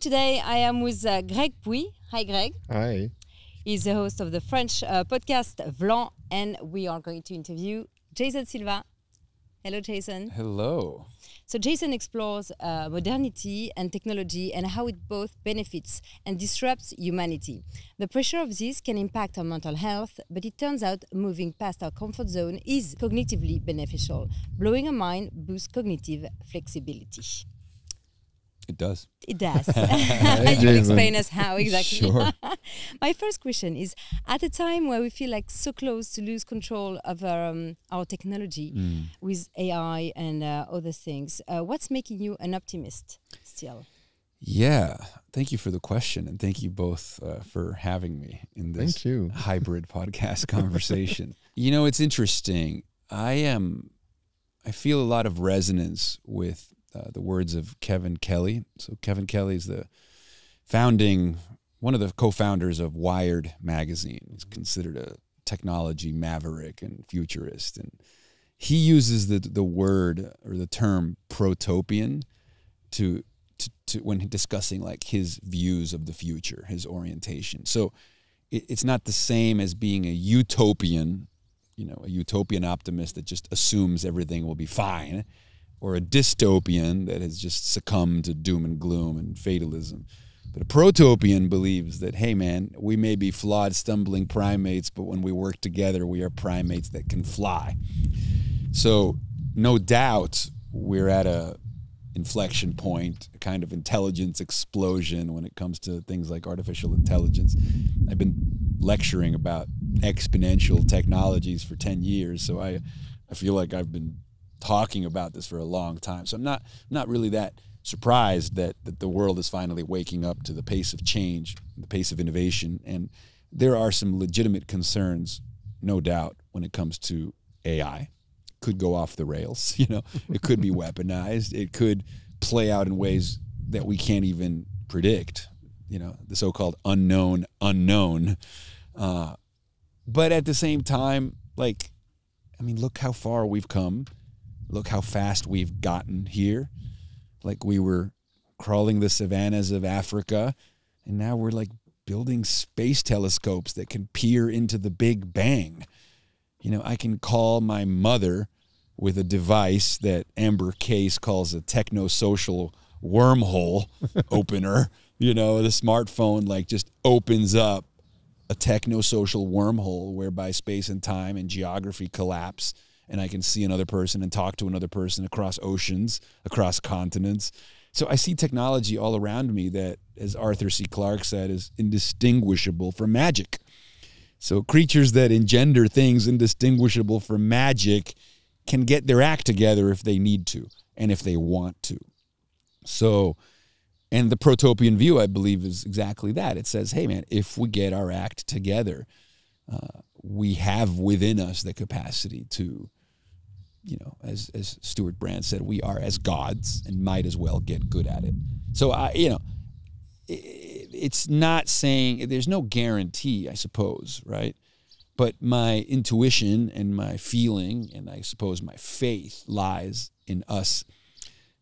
today I am with uh, Greg Pouy. Hi, Greg. Hi. He's the host of the French uh, podcast Vlan, and we are going to interview Jason Silva. Hello, Jason. Hello. So, Jason explores uh, modernity and technology and how it both benefits and disrupts humanity. The pressure of this can impact our mental health, but it turns out moving past our comfort zone is cognitively beneficial. Blowing a mind boosts cognitive flexibility. It does. It does. you explain us how exactly. Sure. My first question is: At a time where we feel like so close to lose control of our, um, our technology Mm. with AI and uh, other things, uh, what's making you an optimist still? Yeah. Thank you for the question, and thank you both uh, for having me in this Thank you. hybrid podcast conversation. You know, it's interesting. I am. I feel a lot of resonance with uh, the words of Kevin Kelly. So Kevin Kelly is the founding one of the co-founders of Wired magazine. He's considered a technology maverick and futurist, and he uses the the word or the term protopian to to, to when discussing like his views of the future, his orientation. So it, it's not the same as being a utopian, you know, a utopian optimist that just assumes everything will be fine, or a dystopian that has just succumbed to doom and gloom and fatalism. But a protopian believes that, hey, man, we may be flawed, stumbling primates, but when we work together, we are primates that can fly. So, no doubt, we're at a inflection point, a kind of intelligence explosion when it comes to things like artificial intelligence. I've been lecturing about exponential technologies for 10 years, so I, I feel like I've been talking about this for a long time. So I'm not not really that surprised that, that the world is finally waking up to the pace of change, the pace of innovation, and there are some legitimate concerns, no doubt, when it comes to AI. Could go off the rails, you know. It could be weaponized. It could play out in ways that we can't even predict. You know, the so-called unknown unknown. Uh, but at the same time, like, I mean, look how far we've come. Look how fast we've gotten here. Like we were crawling the savannas of Africa, and now we're like building space telescopes that can peer into the Big Bang. You know, I can call my mother with a device that Amber Case calls a technosocial wormhole opener. You know, the smartphone like just opens up a technosocial wormhole whereby space and time and geography collapse and I can see another person and talk to another person across oceans, across continents. So I see technology all around me that, as Arthur C. Clarke said, is indistinguishable from magic. So creatures that engender things indistinguishable from magic can get their act together if they need to and if they want to. So, and the protopian view, I believe, is exactly that. It says, hey, man, if we get our act together, uh, we have within us the capacity to you know, as as Stewart Brand said, we are as gods and might as well get good at it. So I, you know, it, it's not saying there's no guarantee, I suppose, right? But my intuition and my feeling, and I suppose my faith, lies in us,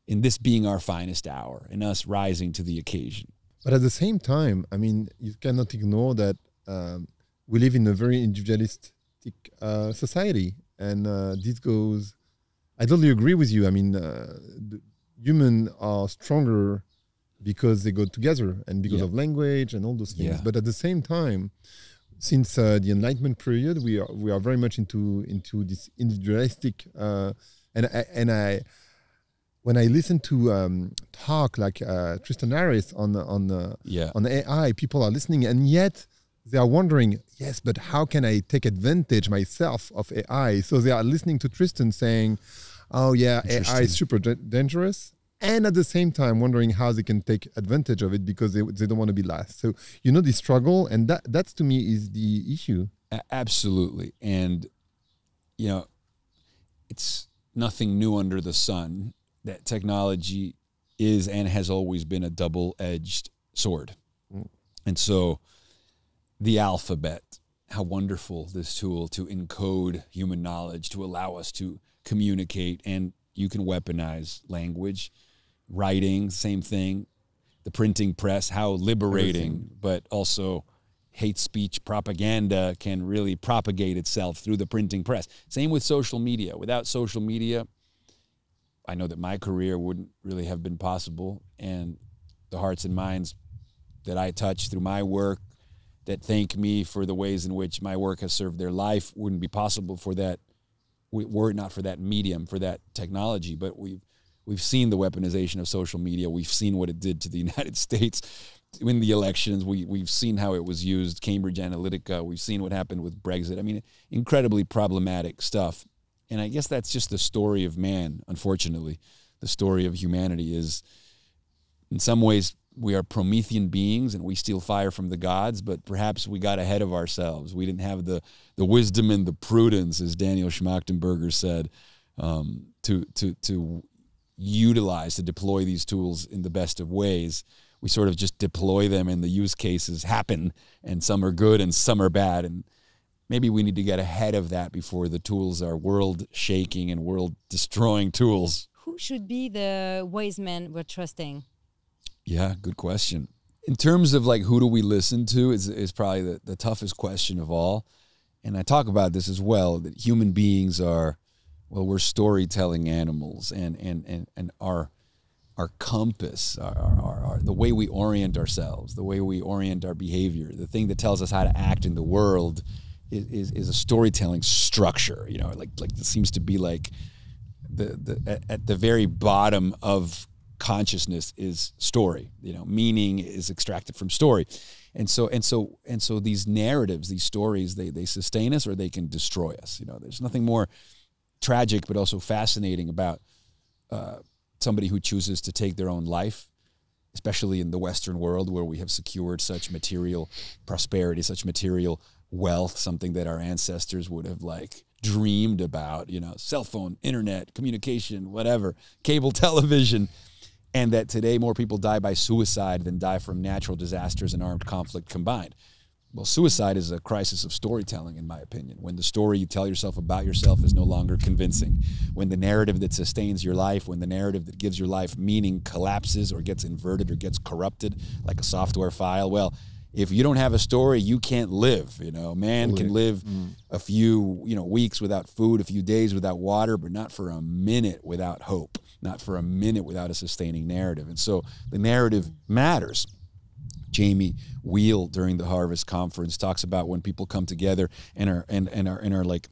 in this being our finest hour, in us rising to the occasion. But at the same time, I mean, you cannot ignore that um, we live in a very individualistic uh, society, and uh, this goes. I totally agree with you. I mean, uh, humans are stronger because they go together and because Yeah. of language and all those things. Yeah. But at the same time, since uh, the Enlightenment period, we are we are very much into into this individualistic, uh, and I, and I when I listen to um, talk like uh, Tristan Harris on on uh, Yeah. on AI, people are listening, and yet they are wondering, yes, but how can I take advantage myself of AI? So they are listening to Tristan saying, oh yeah, AI is super da- dangerous. And at the same time, wondering how they can take advantage of it because they, they don't want to be last. So you know the struggle, and that that's to me is the issue. Absolutely. And, you know, it's nothing new under the sun that technology is and has always been a double edged sword. Mm. And so the alphabet, how wonderful this tool to encode human knowledge, to allow us to communicate, and you can weaponize language, writing, same thing. the printing press, how liberating, but also hate speech propaganda can really propagate itself through the printing press. Same with social media. Without social media, I know that my career wouldn't really have been possible. And the hearts and minds that I touch through my work that thank me for the ways in which my work has served their life wouldn't be possible for that were it not for that medium, for that technology. But we've we've seen the weaponization of social media. We've seen what it did to the United States in the elections. We we've seen how it was used. Cambridge Analytica. We've seen what happened with Brexit. I mean, incredibly problematic stuff. And I guess that's just the story of man. Unfortunately, the story of humanity is, in some ways, we are Promethean beings and we steal fire from the gods, but perhaps we got ahead of ourselves. We didn't have the the wisdom and the prudence, as Daniel Schmachtenberger said, um, to to to utilize to deploy these tools in the best of ways. We sort of just deploy them, and the use cases happen, and some are good and some are bad, and maybe we need to get ahead of that before the tools are world shaking and world destroying tools. Who should be the wise men we're trusting? Yeah, good question. In terms of like who do we listen to is is probably the, the toughest question of all. And I talk about this as well, that human beings are well, we're storytelling animals and and and, and our our compass, our, our, our, the way we orient ourselves, the way we orient our behavior, the thing that tells us how to act in the world is, is, is a storytelling structure. You know, like like it seems to be like the the at, at the very bottom of consciousness is story you know meaning is extracted from story. And so and so and so these narratives these stories they they sustain us or they can destroy us. You know there's nothing more tragic but also fascinating about uh, somebody who chooses to take their own life especially in the western world where we have secured such material prosperity such material wealth something that our ancestors would have like dreamed about you know cell phone internet communication whatever cable television and that today more people die by suicide than die from natural disasters and armed conflict combined. Well, suicide is a crisis of storytelling, in my opinion. When the story you tell yourself about yourself is no longer convincing, when the narrative that sustains your life, when the narrative that gives your life meaning collapses or gets inverted or gets corrupted like a software file, well, if you don't have a story, you can't live. You know, man can live mm. a few, you know, weeks without food, a few days without water, but not for a minute without hope, not for a minute without a sustaining narrative. And so the narrative matters. Jamie Wheal during the Harvest Conference talks about when people come together and are and, and are and are like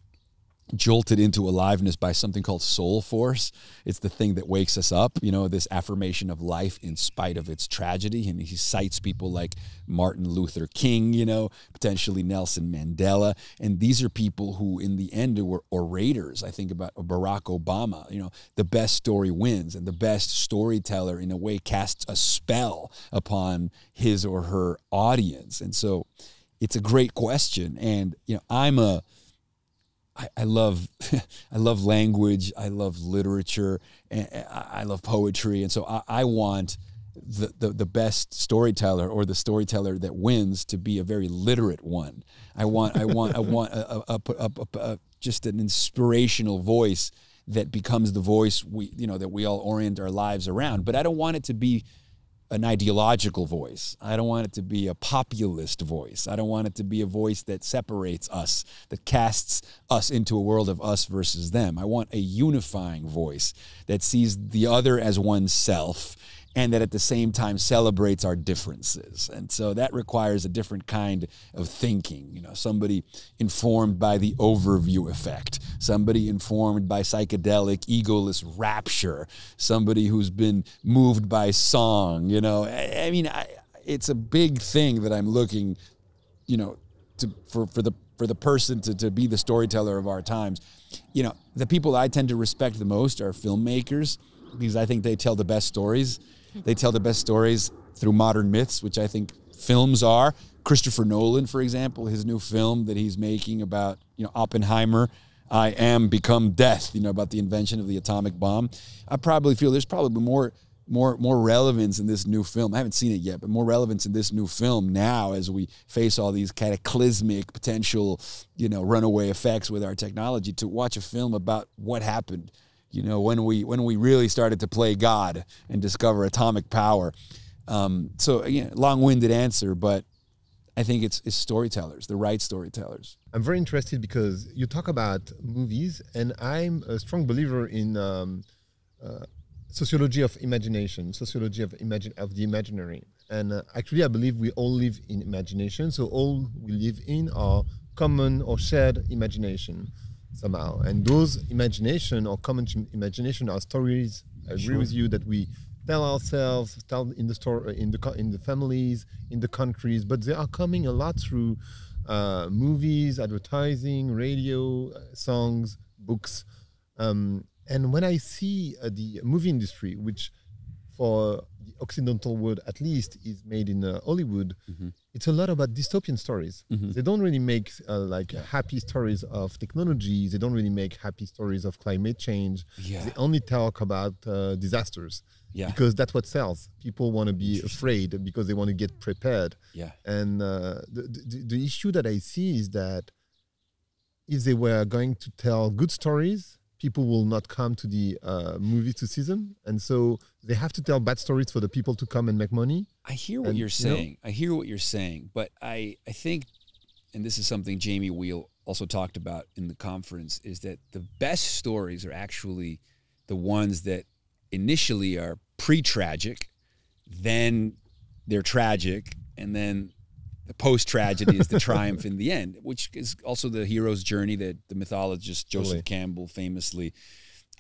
jolted into aliveness by something called soul force. It's the thing that wakes us up, you know, this affirmation of life in spite of its tragedy. And he cites people like Martin Luther King, you know, potentially Nelson Mandela. And these are people who, in the end, were orators. I think about Barack Obama, you know, the best story wins, and the best storyteller, in a way, casts a spell upon his or her audience. And so it's a great question. And, you know, I'm a, I, love I love language. I love literature. And I love poetry. And so I, I want the, the, the best storyteller or the storyteller that wins to be a very literate one. I want I want I want a, a, a, a, just an inspirational voice that becomes the voice we you know that we all orient our lives around. But I don't want it to be an ideological voice. I don't want it to be a populist voice. I don't want it to be a voice that separates us, that casts us into a world of us versus them. I want a unifying voice that sees the other as oneself and that at the same time celebrates our differences. And so that requires a different kind of thinking. You know, somebody informed by the overview effect, somebody informed by psychedelic, egoless rapture, somebody who's been moved by song. You know, I, I mean, I, it's a big thing that I'm looking, you know, to for for the for the person to, to be the storyteller of our times. You know, the people I tend to respect the most are filmmakers because I think they tell the best stories they tell the best stories through modern myths, which I think films are. Christopher Nolan, for example, his new film that he's making about you know Oppenheimer, I am become death. You know about the invention of the atomic bomb. I probably feel there's probably more more more relevance in this new film. I haven't seen it yet, but more relevance in this new film now as we face all these cataclysmic potential, you know, runaway effects with our technology to watch a film about what happened you know when we when we really started to play god and discover atomic power Um, so again, long-winded answer, but I think it's, it's storytellers, the right storytellers. I'm very interested because you talk about movies, and I'm a strong believer in um, uh, sociology of imagination, sociology of imagine of the imaginary. And uh, actually, I believe we all live in imagination. So all we live in are common or shared imagination somehow. And those imagination or common imagination are stories. I agree sure. with you that we tell ourselves, tell in the story, in the in the families, in the countries, but they are coming a lot through uh, movies, advertising, radio, uh, songs, books. Um, and when I see uh, the movie industry, which for the Occidental world at least is made in uh, Hollywood, mm-hmm. it's a lot about dystopian stories. Mm-hmm. They don't really make uh, like happy stories of technology. They don't really make happy stories of climate change. Yeah. They only talk about uh, disasters. Yeah. Because that's what sells. People want to be afraid because they want to get prepared. Yeah. And uh, the, the, the issue that I see is that if they were going to tell good stories, people will not come to the uh, movie to see them, and so they have to tell bad stories for the people to come and make money. I hear what and, you're saying. You know, I hear what you're saying, but I I think, and this is something Jamie Wheal also talked about in the conference, is that the best stories are actually the ones that initially are pre-tragic, then they're tragic, and then the post tragedy is the triumph in the end, which is also the hero's journey that the mythologist Joseph. Campbell famously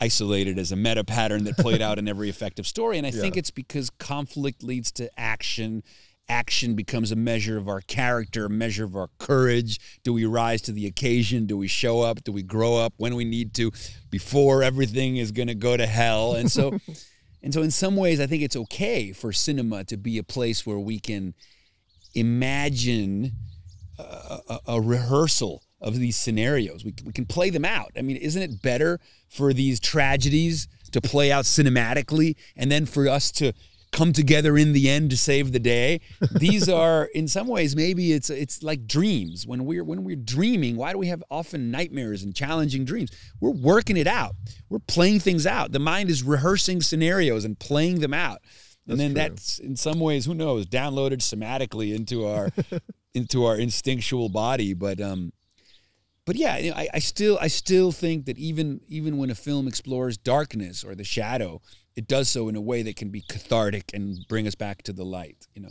isolated as a meta pattern that played out in every effective story. And I yeah. think it's because conflict leads to action. Action becomes a measure of our character, a measure of our courage. Do we rise to the occasion? Do we show up? Do we grow up when we need to before everything is going to go to hell? And so, and so, in some ways, I think it's okay for cinema to be a place where we can imagine a, a, a rehearsal of these scenarios. We, we can play them out. I mean, isn't it better for these tragedies to play out cinematically and then for us to come together in the end to save the day? These are, in some ways, maybe it's it's like dreams. When we're when we're dreaming, why do we have often nightmares and challenging dreams? We're working it out. We're playing things out. The mind is rehearsing scenarios and playing them out and then true. that's in some ways who knows downloaded somatically into our into our instinctual body but um but yeah I, I still i still think that even even when a film explores darkness or the shadow it does so in a way that can be cathartic and bring us back to the light you know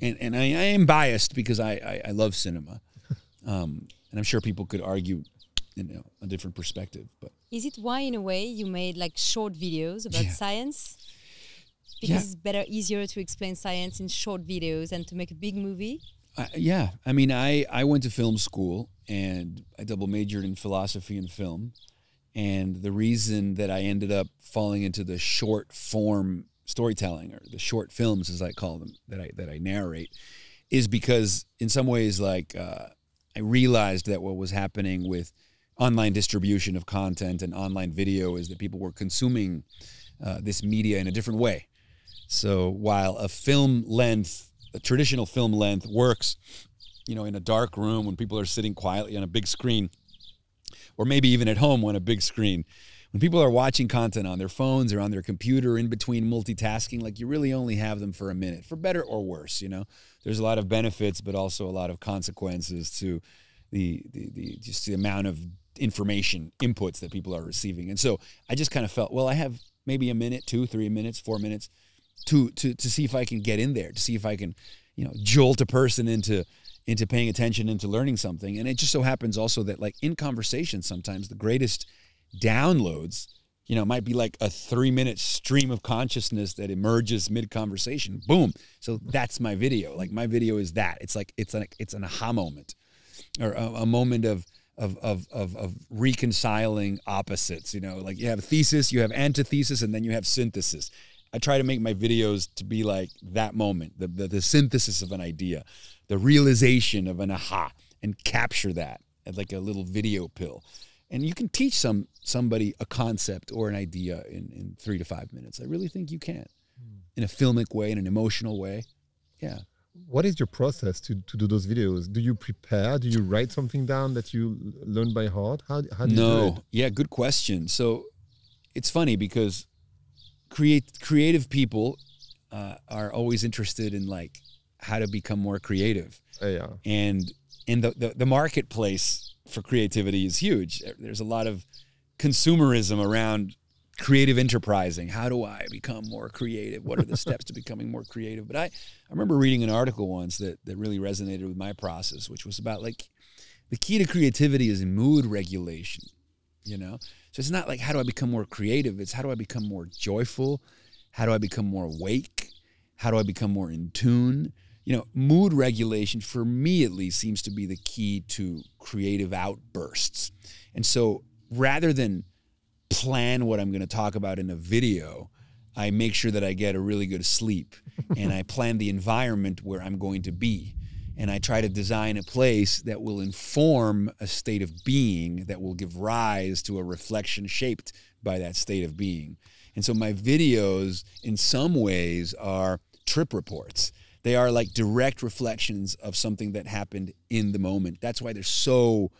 and and i, I am biased because I, I, I love cinema um and i'm sure people could argue you know a different perspective but is it why in a way you made like short videos about yeah. science because yeah. it's better, easier to explain science in short videos and to make a big movie? Uh, yeah, I mean, I I went to film school and I double majored in philosophy and film, and the reason that I ended up falling into the short form storytelling or the short films, as I call them, that I that I narrate, is because in some ways, like uh, I realized that what was happening with online distribution of content and online video is that people were consuming uh, this media in a different way. So while a film length, a traditional film length works, you know, in a dark room when people are sitting quietly on a big screen, or maybe even at home on a big screen, when people are watching content on their phones or on their computer in between multitasking, like you really only have them for a minute, for better or worse, you know. There's a lot of benefits, but also a lot of consequences to the, the, the just the amount of information inputs that people are receiving. And so I just kind of felt, well, I have maybe a minute, two, three minutes, four minutes to to to see if I can get in there, to see if I can, you know, jolt a person into into paying attention into learning something. And it just so happens also that like in conversation sometimes the greatest downloads, you know, might be like a 3-minute stream of consciousness that emerges mid conversation. Boom. So that's my video. Like my video is that. It's like it's like it's an aha moment or a, a moment of of, of, of, of reconciling opposites. You know, like you have thesis, you have antithesis, and then you have synthesis. I try to make my videos to be like that moment, the, the, the synthesis of an idea, the realization of an aha, and capture that as like a little video pill. And you can teach some somebody a concept or an idea in, in three to five minutes. I really think you can, hmm. in a filmic way, in an emotional way. Yeah. What is your process to, to do those videos? Do you prepare? Do you write something down that you learn by heart? How, how do you no. do it? Yeah, good question. So it's funny because create creative people uh, are always interested in like how to become more creative, Uh, yeah. and and the, the the marketplace for creativity is huge. There's a lot of consumerism around creative enterprising. How do I become more creative? What are the steps to becoming more creative? But I, I remember reading an article once that that really resonated with my process, which was about like the key to creativity is mood regulation. You know, so it's not like how do I become more creative. It's how do I become more joyful. How do I become more awake? How do I become more in tune? You know, mood regulation for me at least seems to be the key to creative outbursts. And so rather than plan what I'm going to talk about in a video, I make sure that I get a really good sleep and I plan the environment where I'm going to be. And I try to design a place that will inform a state of being that will give rise to a reflection shaped by that state of being. And so my videos, in some ways, are trip reports. They are like direct reflections of something that happened in the moment. That's why they're so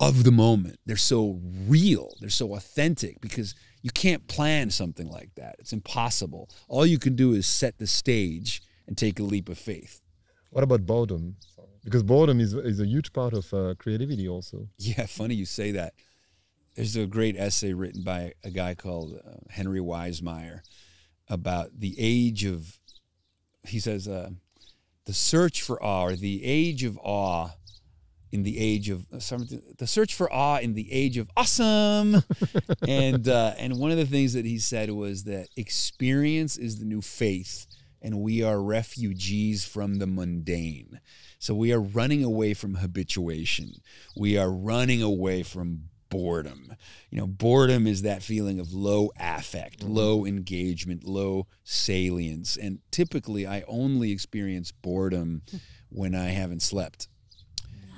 of the moment. They're so real. They're so authentic because you can't plan something like that. It's impossible. All you can do is set the stage and take a leap of faith. What about boredom? Because boredom is is a huge part of uh, creativity also. Yeah, funny you say that. There's a great essay written by a guy called uh, Henry Weismeyer about the age of, he says, uh, the search for awe or the age of awe in the age of uh, something, the search for awe in the age of awesome. and uh, and one of the things that he said was that experience is the new faith, and we are refugees from the mundane. So we are running away from habituation. We are running away from boredom. You know, boredom is that feeling of low affect, mm-hmm. low engagement, low salience. And typically I only experience boredom hmm. when I haven't slept.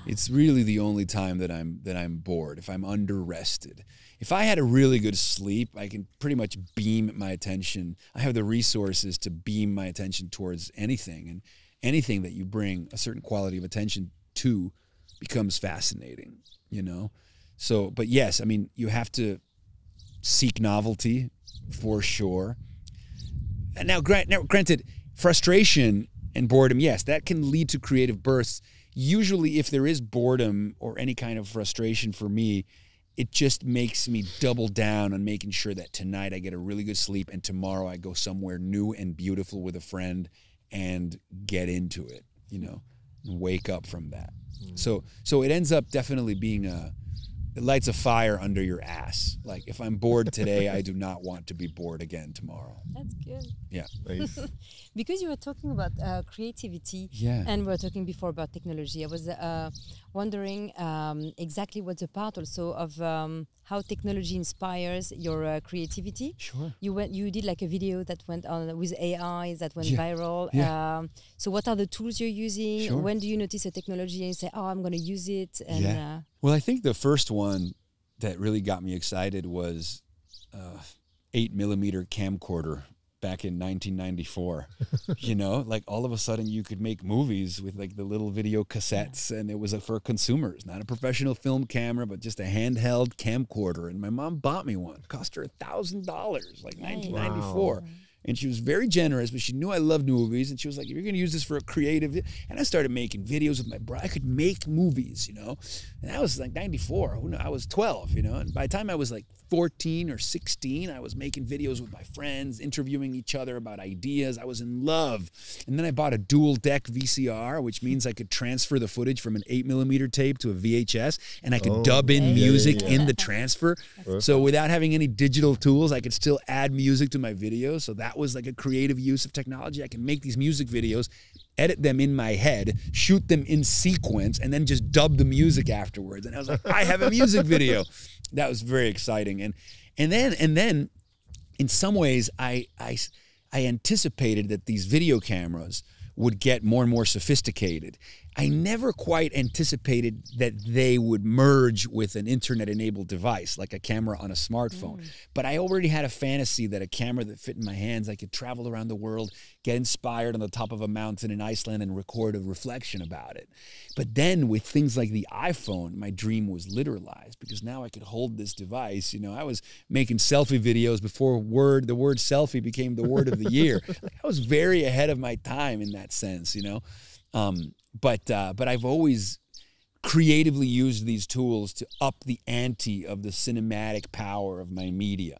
It's really the only time that I'm that I'm bored, if I'm under rested. If I had a really good sleep, I can pretty much beam my attention. I have the resources to beam my attention towards anything and anything that you bring a certain quality of attention to becomes fascinating, you know? So, but yes, I mean, you have to seek novelty for sure. And now, grant, now, granted, frustration and boredom, yes, that can lead to creative bursts. Usually, if there is boredom or any kind of frustration for me, it just makes me double down on making sure that tonight I get a really good sleep and tomorrow I go somewhere new and beautiful with a friend and get into it, you know, and wake up from that. So so it ends up definitely being a it lights a fire under your ass. Like if I'm bored today, I do not want to be bored again tomorrow. That's good. Nice. Because you were talking about uh, creativity Yeah. and we were talking before about technology. I was uh, wondering um, exactly what's a part also of um, how technology inspires your uh, creativity. Sure. You went, you did like a video that went on with AI that went Yeah, viral. yeah. Um, so what are the tools you're using? Sure. When do you notice a technology and say, "Oh, I'm going to use it"? And Yeah. uh, Well, I think the first one that really got me excited was uh, eight millimeter camcorder back in 1994. you know, like all of a sudden you could make movies with like the little video cassettes, and it was uh, for consumers, not a professional film camera, but just a handheld camcorder. And my mom bought me one. It cost her a thousand dollars, like 1994. And she was very generous, but she knew I loved movies. And she was like, if you're going to use this for a creative, and I started making videos with my brother. I could make movies, you know. And I was like 94. Who knew? I was 12, you know. And by the time I was like 14 or 16, I was making videos with my friends, interviewing each other about ideas. I was in love. And then I bought a dual deck VCR, which means I could transfer the footage from an 8 millimeter tape to a VHS, and I could Oh, dub in yeah, yeah, music yeah. in the transfer. Uh-huh. So without having any digital tools, I could still add music to my videos. So that was like a creative use of technology. I can make these music videos, edit them in my head, shoot them in sequence, and then just dub the music afterwards. And I was like, I have a music video. That was very exciting. And and then and then in some ways I I I anticipated that these video cameras would get more and more sophisticated. I never quite anticipated that they would merge with an internet enabled device like a camera on a smartphone. Mm. But I already had a fantasy that a camera that fit in my hands, I could travel around the world, get inspired on the top of a mountain in Iceland, and record a reflection about it. But then with things like the iPhone, my dream was literalized because now I could hold this device. You know, I was making selfie videos before word the word selfie became the word of the year. I was very ahead of my time in that sense, you know. Um, but uh, but I've always creatively used these tools to up the ante of the cinematic power of my media.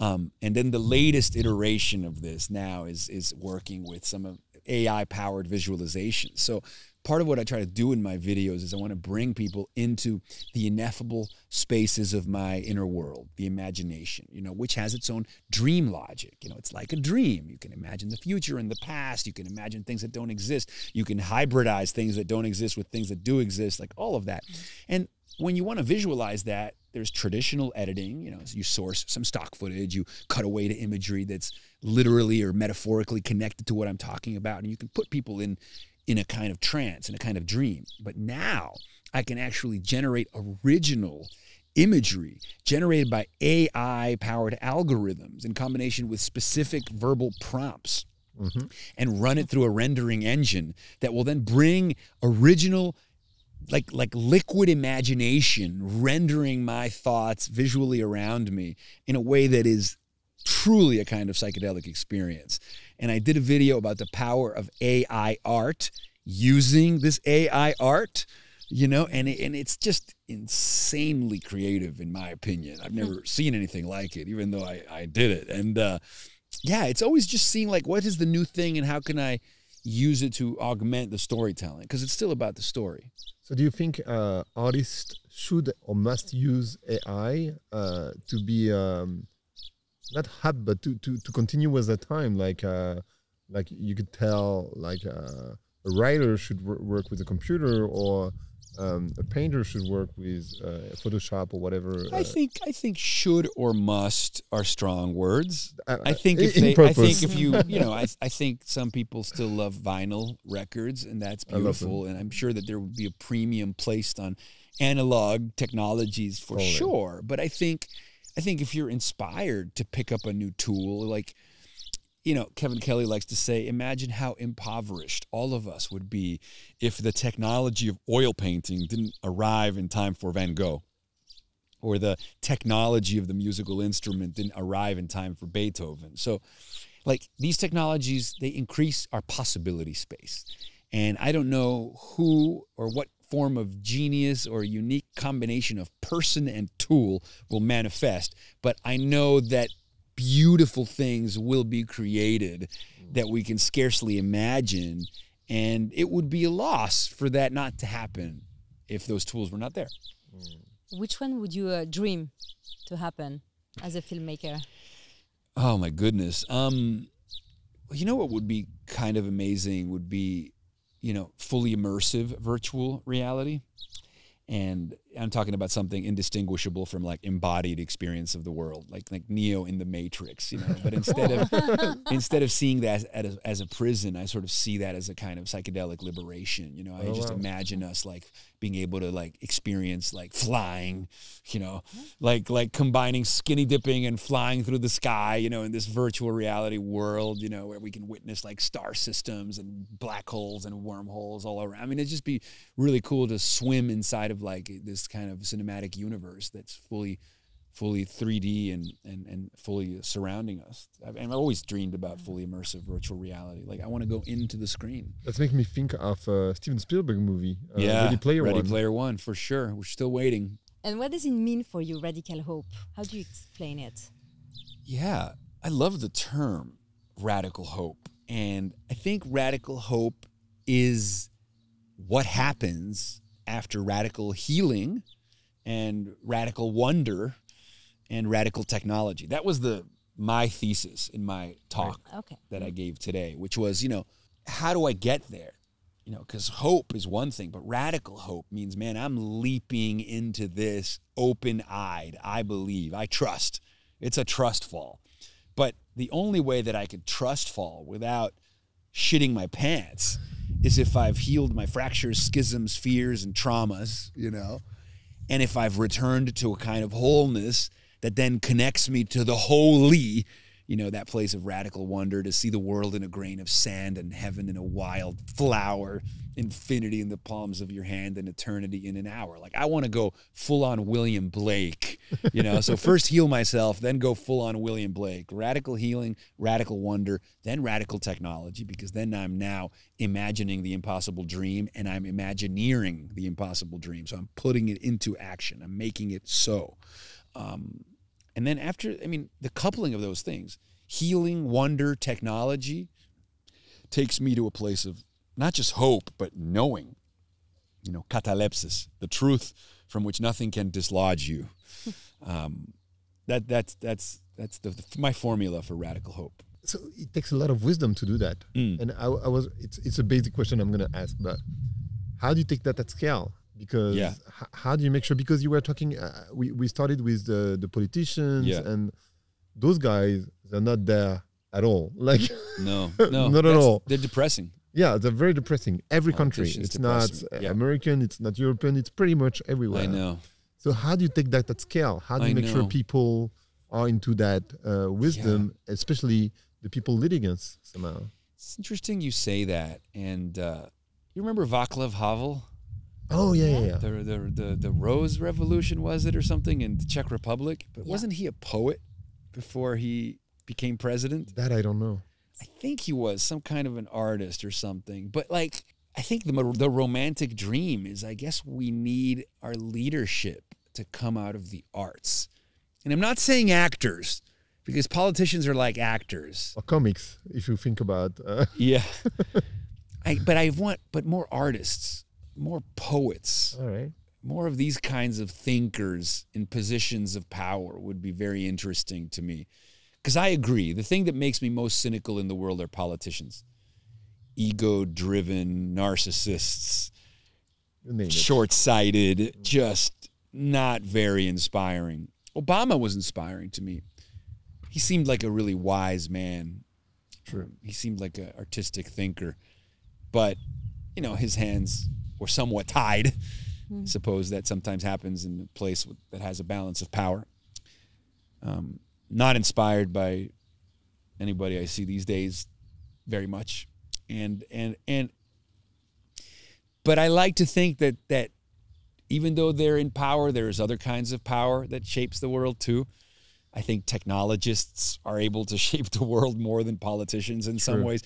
Um, and then the latest iteration of this now is is working with some of AI powered visualization. So part of what I try to do in my videos is I want to bring people into the ineffable spaces of my inner world, the imagination, you know, which has its own dream logic. You know, it's like a dream. You can imagine the future and the past. You can imagine things that don't exist. You can hybridize things that don't exist with things that do exist, like all of that. Mm-hmm. And when you want to visualize that, there's traditional editing. You know, you source some stock footage, you cut away to imagery that's literally or metaphorically connected to what I'm talking about, and you can put people in in a kind of trance, in a kind of dream. But now I can actually generate original imagery generated by AI powered algorithms in combination with specific verbal prompts mm-hmm. and run it through a rendering engine that will then bring original like like liquid imagination rendering my thoughts visually around me in a way that is truly a kind of psychedelic experience. And I did a video about the power of AI art using this AI art, you know, and it, and it's just insanely creative in my opinion. I've never hmm. seen anything like it, even though I, I did it. And uh, yeah, it's always just seeing like what is the new thing and how can I use it to augment the storytelling because it's still about the story. So, do you think uh, artists should or must use AI uh, to be um, not happy, but to, to, to continue with the time? Like, uh, like you could tell, like uh, a writer should work with a computer, or um, a painter should work with uh, Photoshop or whatever. I uh, think I think should or must are strong words. Uh, I think if they, I think if you you know I I think some people still love vinyl records and that's beautiful and I'm sure that there would be a premium placed on analog technologies for totally. sure. But I think I think if you're inspired to pick up a new tool like you know, Kevin Kelly likes to say, imagine how impoverished all of us would be if the technology of oil painting didn't arrive in time for Van Gogh, or the technology of the musical instrument didn't arrive in time for Beethoven. So, like these technologies, they increase our possibility space. And I don't know who or what form of genius or a unique combination of person and tool will manifest, but I know that beautiful things will be created that we can scarcely imagine. And it would be a loss for that not to happen if those tools were not there. Which one would you uh, dream to happen as a filmmaker? Oh my goodness. Um, you know what would be kind of amazing would be, you know, fully immersive virtual reality. And I'm talking about something indistinguishable from like embodied experience of the world, like like Neo in the Matrix, you know. But instead of instead of seeing that as, as a prison, I sort of see that as a kind of psychedelic liberation. You know, I oh, just wow. imagine us like being able to like experience like flying, you know, like like combining skinny dipping and flying through the sky, you know, in this virtual reality world, you know, where we can witness like star systems and black holes and wormholes all around. I mean, it'd just be really cool to swim inside of like this kind of cinematic universe that's fully fully 3D and, and, and fully surrounding us. I've, I've always dreamed about fully immersive virtual reality. Like I want to go into the screen. That's making me think of a Steven Spielberg movie. Uh, yeah, Ready Player Ready One. Player One for sure. We're still waiting. And what does it mean for you, radical hope? How do you explain it? Yeah, I love the term radical hope, and I think radical hope is what happens after radical healing and radical wonder and radical technology. That was the my thesis in my talk okay. that I gave today, which was, you know, how do I get there? You know, because hope is one thing, but radical hope means, man, I'm leaping into this open eyed. I believe, I trust. It's a trust fall. But the only way that I could trust fall without shitting my pants is if I've healed my fractures, schisms, fears, and traumas, you know, and if I've returned to a kind of wholeness that then connects me to the holy, you know, that place of radical wonder to see the world in a grain of sand and heaven in a wild flower, infinity in the palms of your hand and eternity in an hour. Like I want to go full on William Blake, you know. so first heal myself, then go full on William Blake. Radical healing, radical wonder, then radical technology because then I'm now imagining the impossible dream and I'm imagineering the impossible dream. So I'm putting it into action. I'm making it so. Um, and then after, I mean, the coupling of those things, healing, wonder, technology, takes me to a place of not just hope, but knowing. You know, catalepsis, the truth from which nothing can dislodge you. Um, that that's that's that's the, my formula for radical hope. So it takes a lot of wisdom to do that. Mm. And I, I was it's it's a basic question I'm going to ask, but how do you take that at scale? Because Yeah. how do you make sure? Because you were talking, uh, we we started with the the politicians Yeah. and those guys they're not there at all. Like No, no, Not at all. They're depressing. Yeah, they're very depressing. Every country, Politicians it's not depress me. Yeah. American, it's not European, it's pretty much everywhere. I know. So how do you take that at scale? How do I you make sure people are into that uh, wisdom, especially the people leading us somehow? It's interesting you say that. And uh, you remember Václav Havel? Oh yeah, yeah, yeah. The, the the the Rose Revolution was it or something in the Czech Republic? But Yeah. wasn't he a poet before he became president? That I don't know. I think he was some kind of an artist or something. But like, I think the the romantic dream is, I guess we need our leadership to come out of the arts. And I'm not saying actors, because politicians are like actors. Or comics, if you think about. Uh, Yeah. I, but I want, but more artists, more poets, all right. more of these kinds of thinkers in positions of power would be very interesting to me. Because I agree, the thing that makes me most cynical in the world are politicians, ego driven narcissists, You name it. short sighted, just not very inspiring. Obama was inspiring to me. He seemed like a really wise man. True. He seemed like an artistic thinker. But, you know, his hands were somewhat tied. I suppose that sometimes happens in a place that has a balance of power. Um, not inspired by anybody I see these days very much. And, and, and, but I like to think that, that even though they're in power, there's other kinds of power that shapes the world too. I think technologists are able to shape the world more than politicians in some ways.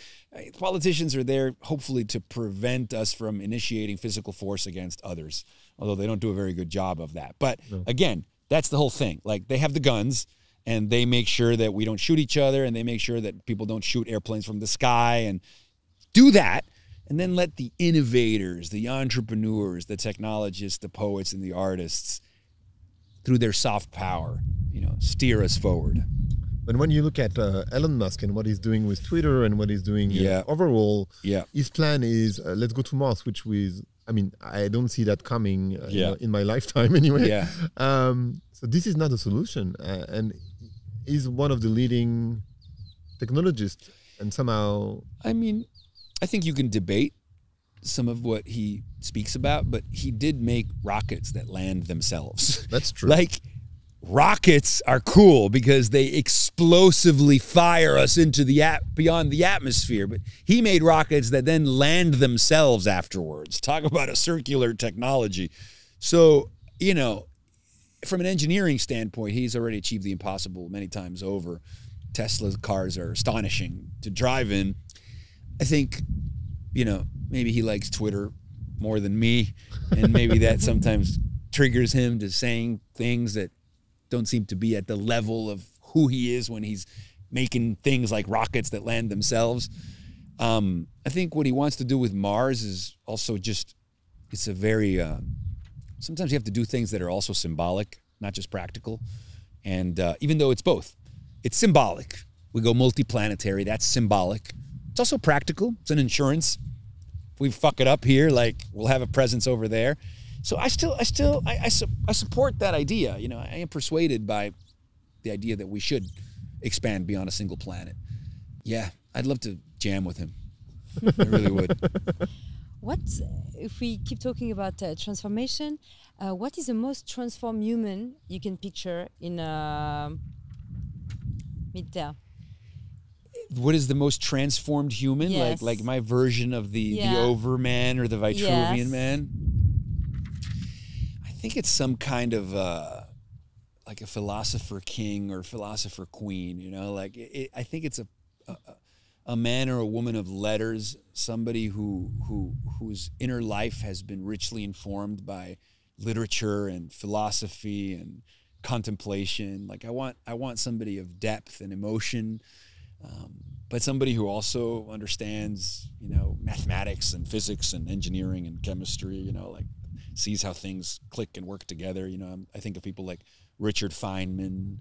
Politicians are there hopefully to prevent us from initiating physical force against others, although they don't do a very good job of that. But again, that's the whole thing. Like they have the guns and they make sure that we don't shoot each other and they make sure that people don't shoot airplanes from the sky and do that and then let the innovators, the entrepreneurs, the technologists, the poets and the artists through their soft power, you know, steer us forward. But when you look at uh, Elon Musk and what he's doing with Twitter and what he's doing uh, Yeah. overall, Yeah. his plan is uh, let's go to Mars, which was, I mean, I don't see that coming uh, Yeah. know, in my lifetime anyway. Yeah. Um, so this is not a solution, uh, and he's one of the leading technologists, and somehow, I mean, I think you can debate some of what he speaks about, but he did make rockets that land themselves. that's true. Like rockets are cool because they explosively fire us into the at- beyond the atmosphere, but he made rockets that then land themselves afterwards. Talk about a circular technology. So, you know, from an engineering standpoint, he's already achieved the impossible many times over. Tesla cars are astonishing to drive in. I think, you know, maybe he likes Twitter more than me, and maybe that sometimes triggers him to saying things that don't seem to be at the level of who he is when he's making things like rockets that land themselves. Um, I think what he wants to do with Mars is also just it's a very uh, sometimes you have to do things that are also symbolic, not just practical. And uh, even though it's both, it's symbolic. We go multiplanetary. That's symbolic. It's also practical. It's an insurance. If we fuck it up here, like we'll have a presence over there. So I still, I still, I, I, su- I support that idea. You know, I am persuaded by the idea that we should expand beyond a single planet. Yeah, I'd love to jam with him. I really would. what if we keep talking about uh, transformation? Uh, what is the most transformed human you can picture in uh, mid-term? what is the most transformed human? Yes. Like like my version of the Yeah. the Overman or the Vitruvian Yes. Man. I think it's some kind of uh, like a philosopher king or philosopher queen. You know, like it, it- I think it's a, a a man or a woman of letters, somebody who who whose inner life has been richly informed by literature and philosophy and contemplation. Like I want I want somebody of depth and emotion um, but somebody who also understands, you know, mathematics and physics and engineering and chemistry, you know, like sees how things click and work together. You know, I'm- I think of people like Richard Feynman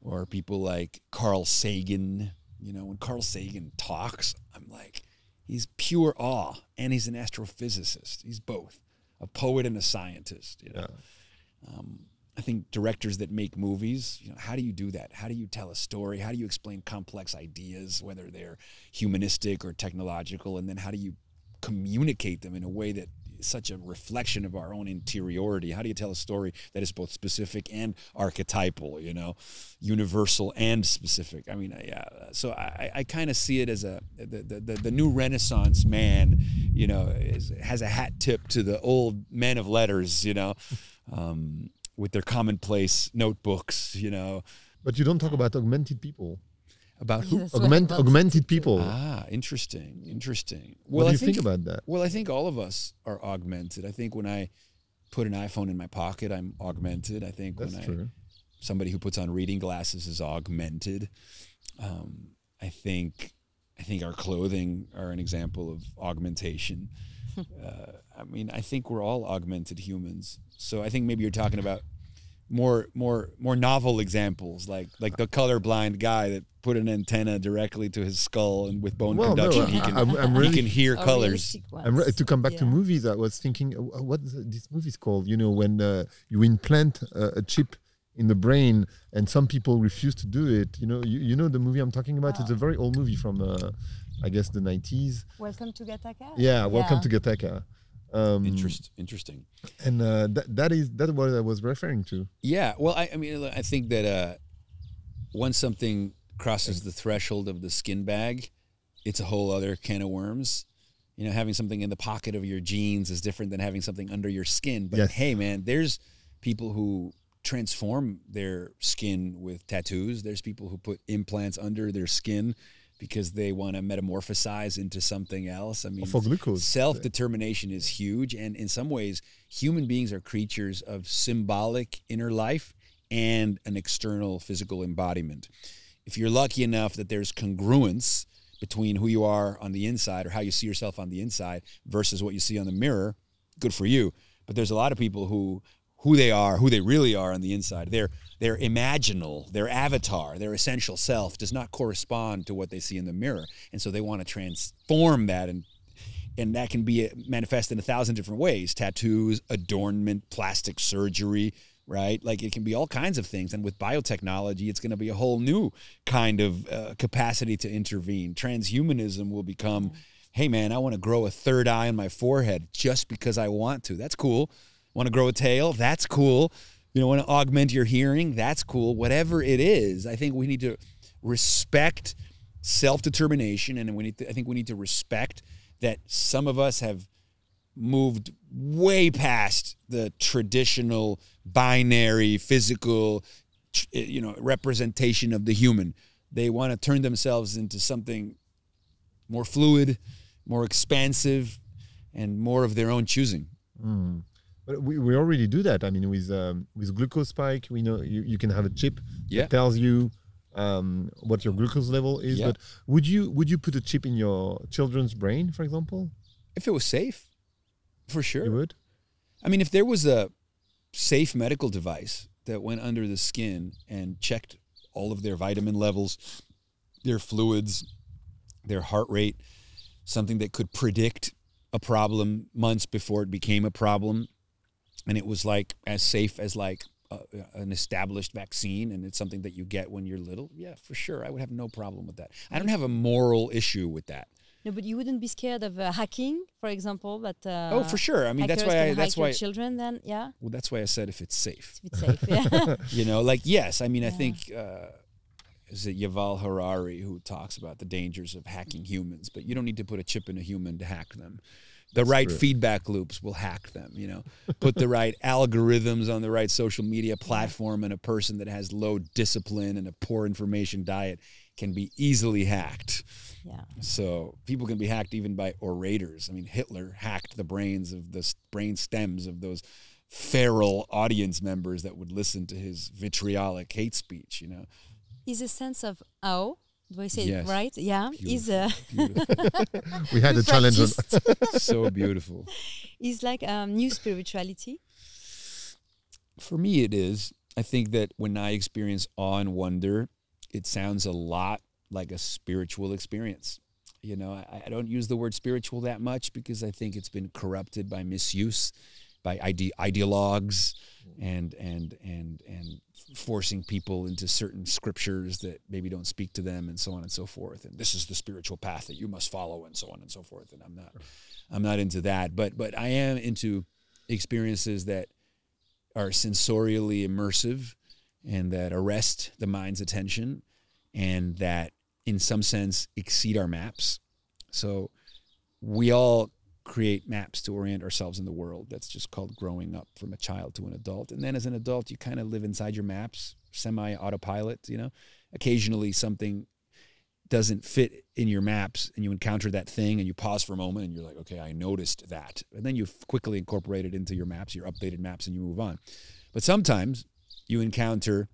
or people like Carl Sagan. You know, when Carl Sagan talks, I'm like, he's pure awe and he's an astrophysicist. He's both a poet and a scientist, you know. Um, I think directors that make movies, you know, how do you do that? How do you tell a story? How do you explain complex ideas, whether they're humanistic or technological? And then how do you communicate them in a way that such a reflection of our own interiority? How do you tell a story that is both specific and archetypal, you know, universal and specific? I mean, yeah. So I, I kind of see it as a the, the, the, the new Renaissance man, you know, is, has a hat tip to the old men of letters, you know. Um, with their commonplace notebooks, you know, But you don't talk about augmented people. About who. That's Augment, augmented people. Ah, interesting, interesting. what do I you think, about that? Well, I think all of us are augmented. I think when I put an iPhone in my pocket, I'm augmented. I think That's when I true. somebody who puts on reading glasses is augmented. Um, I think I think our clothing are an example of augmentation. uh, I mean, I think we're all augmented humans. So I think maybe you're talking about more more more novel examples, like like the colorblind guy that put an antenna directly to his skull, and with bone Well, conduction, I- he can I'm- I'm he can hear colors. I'm re- to come back to movies, I was thinking, uh, what is this is called? You know, when uh, you implant uh, a chip in the brain, and some people refuse to do it. You know, you, you know the movie I'm talking about. It's a very old movie from, uh, I guess, the 90s. Welcome to Gattaca. Yeah, Welcome to Gattaca. Um, Interest, interesting. And uh, that that is that what I was referring to. Yeah, well, I, I mean, I think that uh, once something crosses the threshold of the skin bag, it's a whole other can of worms. You know, having something in the pocket of your jeans is different than having something under your skin. But Yes. hey, man, there's people who transform their skin with tattoos. There's people who put implants under their skin because they want to metamorphosize into something else. I mean, for glucose. Self determination is huge. And in some ways, human beings are creatures of symbolic inner life and an external physical embodiment. If you're lucky enough that there's congruence between who you are on the inside or how you see yourself on the inside versus what you see on the mirror, good for you. But there's a lot of people who who they are, who they really are on the inside, their their imaginal, their avatar, their essential self does not correspond to what they see in the mirror. And so they want to transform that and and that can be manifest in a thousand different ways. Tattoos adornment plastic surgery right? Like it can be all kinds of things. And with biotechnology it's going to be a whole new kind of uh, capacity to intervene. Transhumanism will become hey man i want to grow a third eye on my forehead just because i want to. That's cool. Want to grow a tail? That's cool you know want to augment your hearing? That's cool. Whatever it is i think we need to respect self-determination and we need to, i think we need to respect that some of us have moved way past the traditional binary physical you know representation of the human. They want to turn themselves into something more fluid more expansive and more of their own choosing. Mm. But we, we already do that. I mean, with um, with glucose spike, we know you, you can have a chip Yeah. that tells you um, what your glucose level is. Yeah. But would you would you put a chip in your children's brain, for example? if it was safe for sure You would. I mean, if there was a safe medical device that went under the skin and checked all of their vitamin levels, their fluids, their heart rate, something that could predict a problem months before it became a problem, and it was like as safe as like an established vaccine, and it's something that you get when you're little, yeah, for sure, I would have no problem with that. I don't have a moral issue with that. No, but you wouldn't be scared of uh, hacking, for example. But uh, oh, for sure. I mean, that's why. I, that's why. children. Then, yeah, Well, that's why I said if it's safe. If it's safe. Yeah. you know, like yes. I mean, I think uh, is it Yuval Harari who talks about the dangers of hacking humans, but you don't need to put a chip in a human to hack them. The right true. feedback loops will hack them. You know, put the right algorithms on the right social media platform, and a person that has low discipline and a poor information diet can be easily hacked. yeah. So people can be hacked even by orators. I mean, Hitler hacked the brains of the brain stems of those feral audience members that would listen to his vitriolic hate speech. You know, Is a sense of awe. Do I say Yes. it right? Yeah. Is uh, We had a challenge so beautiful. is like um, new spirituality. For me, it is. I think that when I experience awe and wonder, it sounds a lot like a spiritual experience. You know, I, I don't use the word spiritual that much because I think it's been corrupted by misuse, by ide- ideologues, and and and and forcing people into certain scriptures that maybe don't speak to them, and so on and so forth. And this is the spiritual path that you must follow, and so on and so forth. And I'm not, I'm not into that. But but I am into experiences that are sensorially immersive and that arrest the mind's attention and that in some sense exceed our maps so we all create maps to orient ourselves in the world. That's just called growing up from a child to an adult. And then as an adult you kind of live inside your maps semi autopilot you know? Occasionally something doesn't fit in your maps and you encounter that thing and you pause for a moment and you're like okay i noticed that. And then you quickly incorporate it into your maps your updated maps and you move on. But sometimes you encounter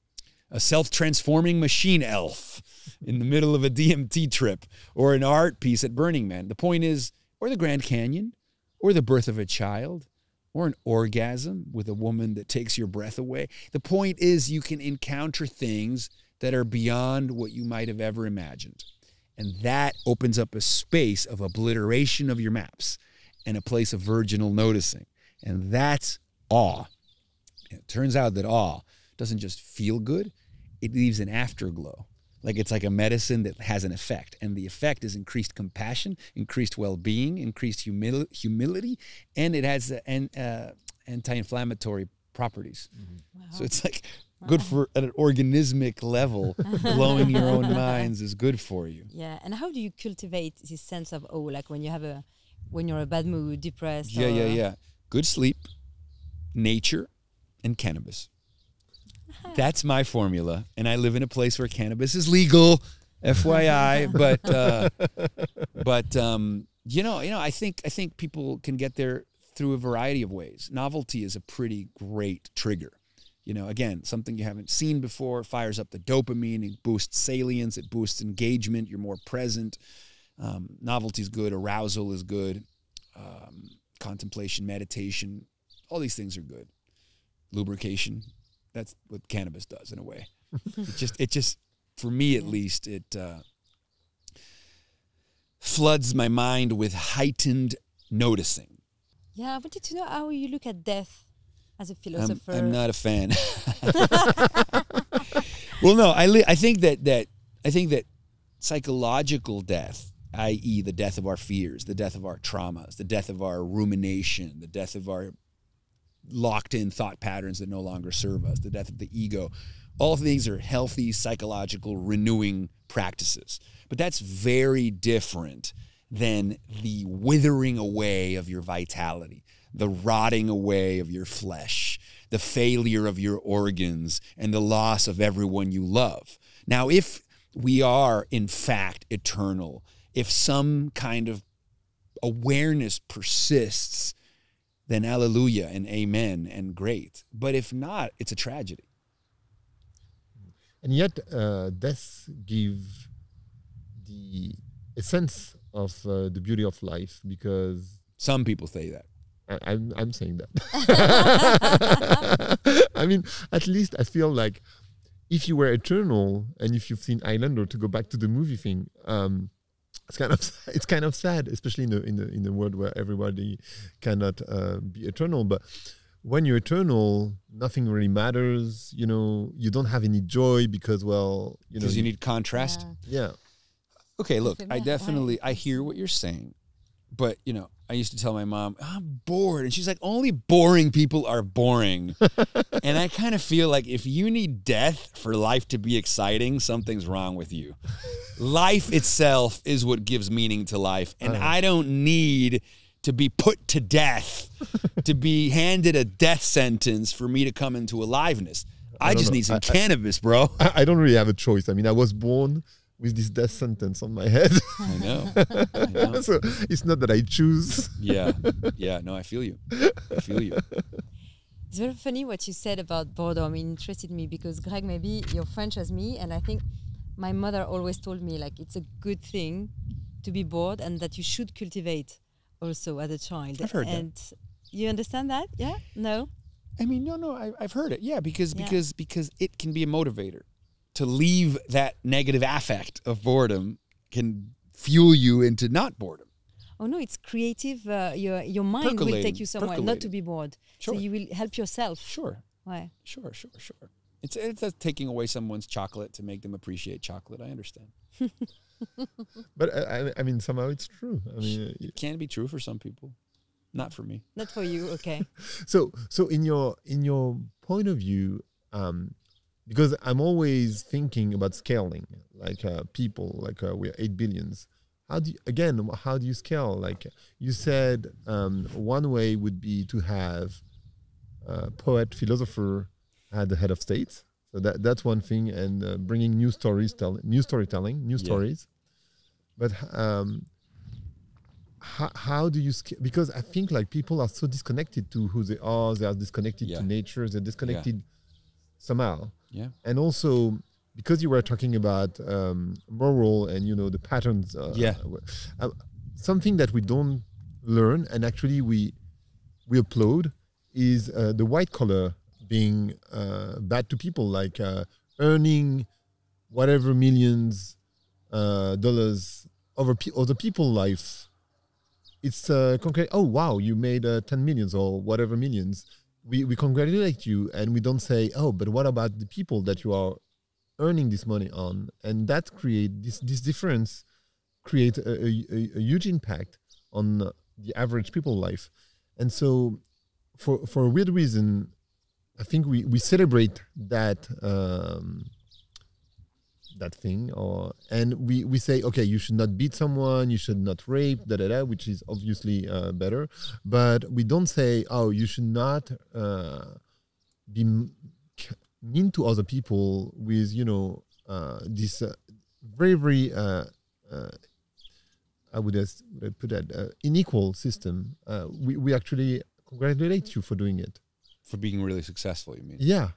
a self-transforming machine elf in the middle of a dmt trip or an art piece at burning man. The point is or the grand canyon or the birth of a child or an orgasm with a woman that takes your breath away the point is you can encounter things that are beyond what you might have ever imagined. And that opens up a space of obliteration of your maps and a place of virginal noticing. And that's awe. It turns out that awe doesn't just feel good, it leaves an afterglow. Like it's like a medicine that has an effect. And the effect is increased compassion, increased well being, increased humil- humility, and it has uh, an, uh, anti inflammatory properties. So it's like good for at an organismic level. blowing your own minds is good for you. Yeah. And how do you cultivate this sense of oh Like when you have a, when you're a bad mood, depressed. Yeah, yeah, yeah. Good sleep, nature, and cannabis. That's my formula, and I live in a place where cannabis is legal, FYI. but uh, but um, you know, you know, I think I think people can get there through a variety of ways. Novelty is a pretty great trigger. You know, again, something you haven't seen before fires up the dopamine. It boosts salience. It boosts engagement. You're more present. Um, novelty is good. Arousal is good. Um, contemplation, meditation, all these things are good. Lubrication, that's what cannabis does in a way. it just, it just, for me at least, it uh, floods my mind with heightened noticing. Yeah. I wanted to know how you look at death as a I'm, philosopher. I'm not a fan. well, no, I I think that that I think that psychological death, i.e., the death of our fears, the death of our traumas, the death of our rumination, the death of our locked in thought patterns that no longer serve us, the death of the ego, all things are healthy psychological renewing practices. But that's very different than the withering away of your vitality, the rotting away of your flesh, the failure of your organs, and the loss of everyone you love. Now, if we are in fact eternal, if some kind of awareness persists, then hallelujah and amen and great. But if not, it's a tragedy. and yet uh, death give the a sense of uh, the beauty of life because Some people say that. I, I'm I'm saying that. I mean, at least I feel like if you were eternal and if you've seen Highlander, to go back to the movie thing, um, it's kind of it's kind of sad, especially in the in the in the world where everybody cannot uh, be eternal. But when you're eternal, nothing really matters. You know, you don't have any joy because, well, you know, Because you need contrast. Yeah. yeah. Okay, look, I definitely. I hear what you're saying, but you know, I used to tell my mom I'm bored, and she's like, only boring people are boring, and I kind of feel like if you need death for life to be exciting, something's wrong with you. Life itself is what gives meaning to life, and uh-huh. I don't need to be put to death, to be handed a death sentence for me to come into aliveness. I, don't just know. need some I- I- cannabis, bro. I, I don't really have a choice. I mean, I was born with this death sentence on my head, I know. I know. so it's not that I choose. Yeah, yeah. No, I feel you. I feel you. It's very funny what you said about boredom. It interested me because Greg, maybe you're French as me, and I think my mother always told me like it's a good thing to be bored and that you should cultivate also as a child. I've heard that. and you understand that? Yeah? No? I mean, no, no. I, I've heard it. Yeah, because Yeah. because because it can be a motivator to leave that negative affect of boredom can fuel you into not boredom. Oh no, it's creative. Uh, your your mind will take you somewhere, not to be bored. Sure. So you will help yourself. Sure, Why? sure, sure, sure. It's it's taking away someone's chocolate to make them appreciate chocolate. I understand. But I, I, I mean, somehow it's true. I mean, uh, It can be true for some people, not for me. Not for you, okay. so so in your in your point of view um because i'm always thinking about scaling like uh, people like uh, we're 8 billions how do you, again how do you scale like you said um, one way would be to have a poet philosopher at the head of state so that that's one thing and uh, bringing new stories tell new storytelling new Yeah. stories but um how, how do you because i think like people are so disconnected to who they are they are disconnected Yeah. to nature they're disconnected somehow Yeah. and also because you were talking about um, moral and you know the patterns uh, Yeah. uh, something that we don't learn and actually we we upload is uh, the white collar being uh, bad to people like uh, earning whatever millions uh, dollars over pe- other people's life. It's uh, concrete oh wow you made uh, 10 millions or whatever millions. We, we congratulate you and we don't say oh but what about the people that you are earning this money on? And that create this this difference create a, a, a- a huge impact on the average people life. And so for for a weird reason i think we we celebrate that um that thing or and we we say okay you should not beat someone you should not rape da da da which is obviously uh, better but we don't say oh you should not uh, be mean to other people with you know uh, this uh, very very uh, uh, I would, put that uh, unequal system. We we actually congratulate you for doing it. For being really successful, you mean? Yeah,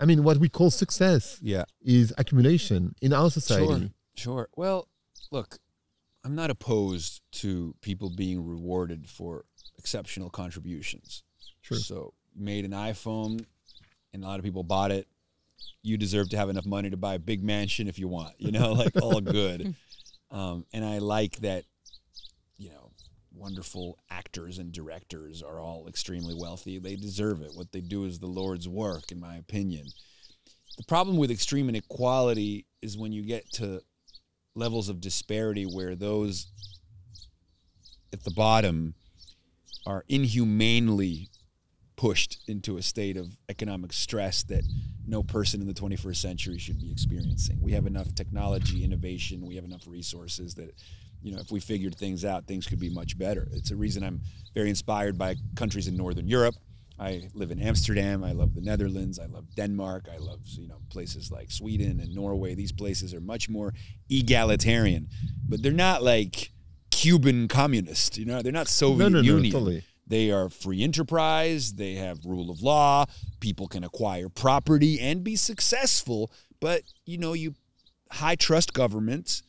I mean what we call success Yeah. is accumulation in our society. Sure. Sure. Well, look, I'm not opposed to people being rewarded for exceptional contributions. True. So, made an iPhone and a lot of people bought it. You deserve to have enough money to buy a big mansion if you want, you know, like all good. Um, and I like that, wonderful actors and directors are all extremely wealthy. They deserve it. What they do is the Lord's work, in my opinion. The problem with extreme inequality is when you get to levels of disparity where those at the bottom are inhumanely pushed into a state of economic stress that no person in the 21st century should be experiencing. We have enough technology, innovation, we have enough resources that you know, if we figured things out, things could be much better. It's a reason I'm very inspired by countries in Northern Europe. I live in Amsterdam. I love the Netherlands. I love Denmark. I love you know places like Sweden and Norway. These places are much more egalitarian, but they're not like Cuban communist. You know, they're not Soviet no, no, no, Union. totally. They are free enterprise. They have rule of law. People can acquire property and be successful. But you know, you high trust governments,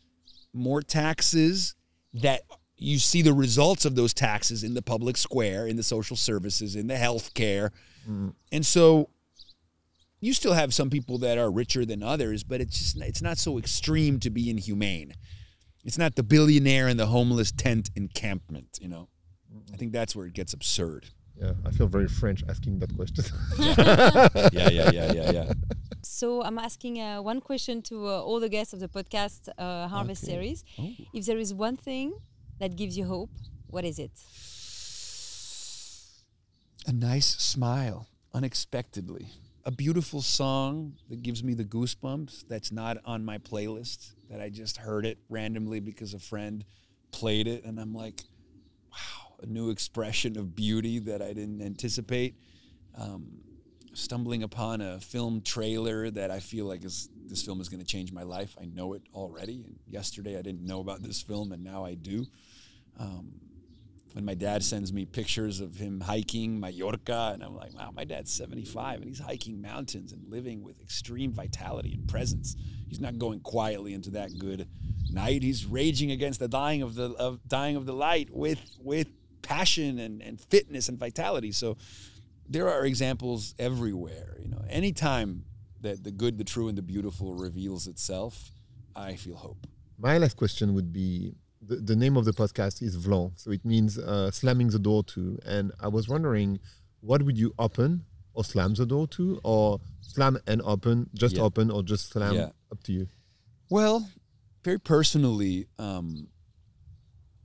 more taxes that you see the results of those taxes in the public square, in the social services, in the health care. Mm. And so you still have some people that are richer than others, but it's just it's not so extreme to be inhumane. It's not the billionaire and the homeless tent encampment, you know. I think that's where it gets absurd. Yeah, I feel very French asking that question. Yeah, yeah, yeah, yeah, yeah. So I'm asking uh, one question to uh, all the guests of the podcast uh, Harvest Okay. series. Oh. If there is one thing that gives you hope, what is it? A nice smile, unexpectedly. A beautiful song that gives me the goosebumps that's not on my playlist, that I just heard it randomly because a friend played it. And I'm like, wow, a new expression of beauty that I didn't anticipate. Um, stumbling upon a film trailer that I feel like is this film is going to change my life. I know it already. And yesterday I didn't know about this film, and now I do. Um, when my dad sends me pictures of him hiking Mallorca, and I'm like, wow, my dad's 75 and he's hiking mountains and living with extreme vitality and presence. He's not going quietly into that good night. He's raging against the dying of the of dying of the light with with passion and, and fitness and vitality. So there are examples everywhere. You know, anytime that the good, the true, and the beautiful reveals itself, I feel hope. My last question would be the, the name of the podcast is Vlan, so it means uh, slamming the door to. And I was wondering, what would you open or slam the door to, or slam and open, just Yeah. open or just slam? Yeah. Up to you. Well, very personally, um,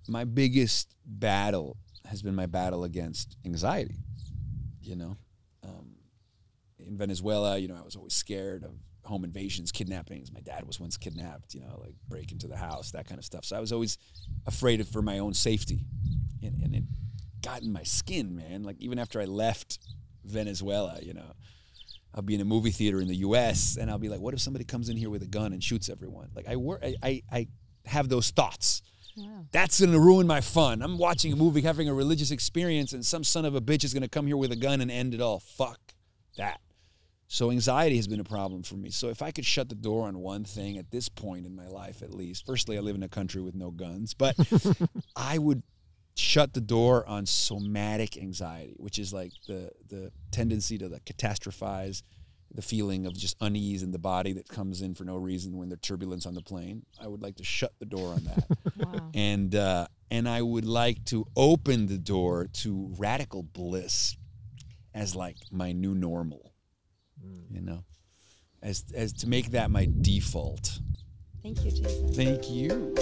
my biggest battle has been my battle against anxiety. You know, um, in Venezuela, you know, I was always scared of home invasions, kidnappings. My dad was once kidnapped. You know, like break into the house, that kind of stuff. So I was always afraid of for my own safety, and, and it got in my skin, man. Like even after I left Venezuela, you know. I'll be in a movie theater in the U.S. and I'll be like, "What if somebody comes in here with a gun and shoots everyone?" Like I work, I, I, I have those thoughts. Wow. That's gonna ruin my fun. I'm watching a movie, having a religious experience, and some son of a bitch is gonna come here with a gun and end it all. Fuck that. So anxiety has been a problem for me. So if I could shut the door on one thing at this point in my life, at least, firstly, I live in a country with no guns, but I would shut the door on somatic anxiety, which is like the the tendency to like catastrophize, the feeling of just unease in the body that comes in for no reason when there's turbulence on the plane. I would like to shut the door on that, Wow. and uh, and I would like to open the door to radical bliss as like my new normal, you know, as as to make that my default. Thank you, Jason. Thank you.